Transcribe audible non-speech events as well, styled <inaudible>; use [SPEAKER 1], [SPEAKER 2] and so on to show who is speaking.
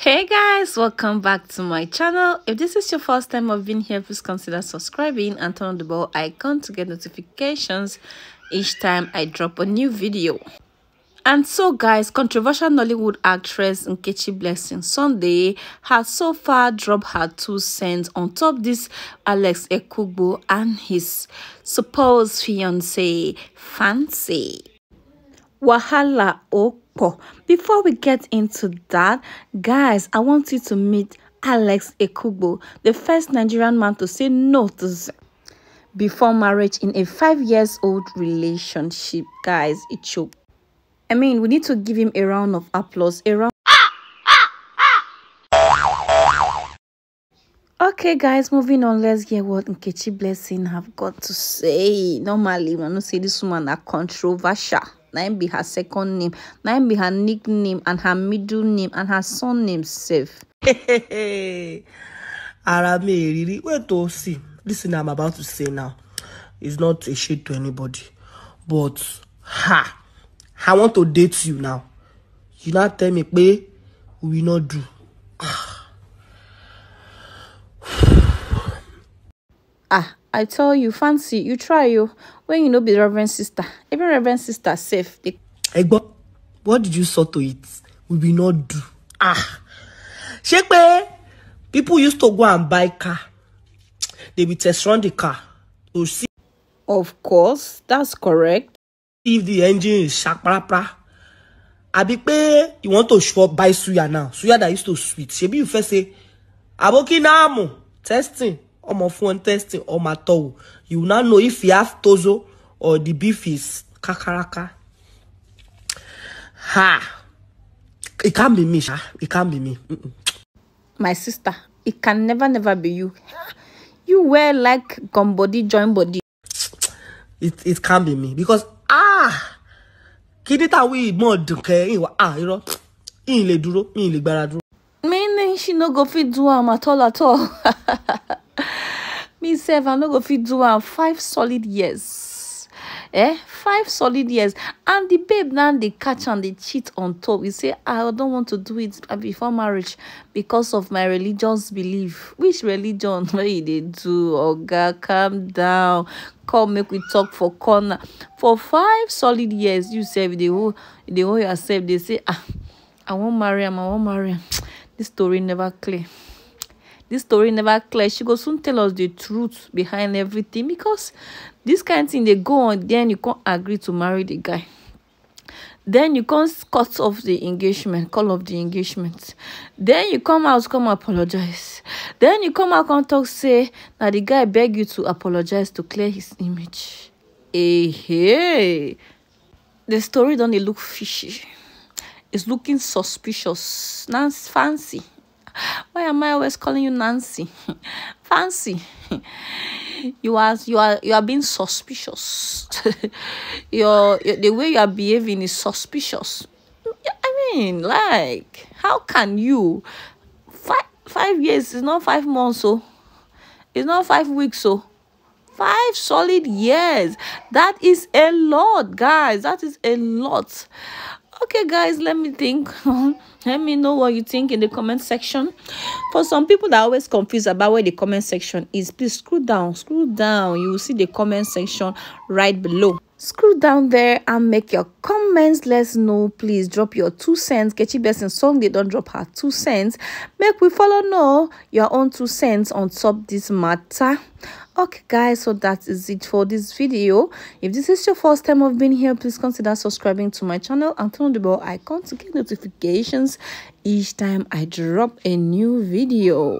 [SPEAKER 1] hey guys welcome back to my channel. If this is your first time of being here please consider subscribing and turn on the bell icon to get notifications each time i drop a new video. And so guys controversial nollywood actress nkechi blessing sunday has so far dropped her two cents on top this alex Ekubo and his supposed fiance fancy. Wahala oh before we get into that guys i want you to meet alex Ekubo the first nigerian man to say no to before marriage in a five years old relationship guys it choked i mean we need to give him a round of applause a round Okay, guys, moving on. Let's hear what Nkechi Blessing have got to say. Normally, when I say this woman are controversial. Na be her second name. Na be her nickname and her middle name and her surname sef. <laughs>
[SPEAKER 2] ara mi èrìrí wait to see. This thing i'm about to say now is not a shade to anybody. But ha! I want to date you now. You now tell me pé we not do.
[SPEAKER 1] ah i tell you fancy you try you when you know be reverend sister even reverend sister safe.
[SPEAKER 2] ẹ̀gbọ́n what did you saw to it? We will not do. Ah. Ṣé pé people used to go and buy car? They will test run the car. To see.
[SPEAKER 1] of course that's correct.
[SPEAKER 2] if the engine is ṣaprapra àbí pé you want to show up buy suya now. Suya that used to sweet ṣebí you first say aboki naamu testing. Ọmọ fún ẹ testing ọmọ àtọwò you now know if you have tozo or the beef is kakaraka. Ha. It can't be me sha. It can't be me. Mm -mm.
[SPEAKER 1] my sister it can never never be you. You wear like gum body join body.
[SPEAKER 2] it it can't be me. Because ah kí ní tàwọn ìmọ̀ dùnkẹ́ ìwà ah irọ́. Ìyìn lè dúró ìyìn lè gbára dúró.
[SPEAKER 1] meaning she no go fit do am at all at all. <laughs> me sef i no go fit do am. Five solid years eh five solid years. And the babe now dey catch am dey cheat on top. E say i don't want to do it before marriage because of my religious belief. Which religion? <laughs> Wey you dey do? Oga calm down. Come make we talk for corner. For five solid years you sef dey hold dey hold yourself. Dey say ah i wan marry am i wan marry am. This story never clear this story never clear she go soon tell us the truth behind everything because this kind of thing dey go on then you can't agree to marry the guy. Then you can't cut off the engagement call off the engagement. Then you come out come apologize. Then you come out come talk say na the guy beg you to apologize to clear his image. Hey hey the story don dey look fishy. It's looking suspicious na fancy why am I always calling you Nancy? <laughs> Fancy. <laughs> you are you are you are being suspicious. <laughs> your, your the way you are behaving is suspicious. I mean, like, how can you five five years is not five months, so it's not five weeks, so five solid years. That is a lot, guys. That is a lot. Okay, guys, let me think. <laughs> let me know what you think in the comment section. For some people that are always confused about where the comment section is please scroll down scroll down. You will see the comment section right below scroll down there and make your comments. Let's know please drop your two cents. Kechi Blessing song they don't drop her two cents. Make we follow know your own two cents on top this matter. Okay guys so that is it for this video. If this is your first time of being here please consider subscribing to my channel and turn on the bell icon to get notifications each time i drop a new video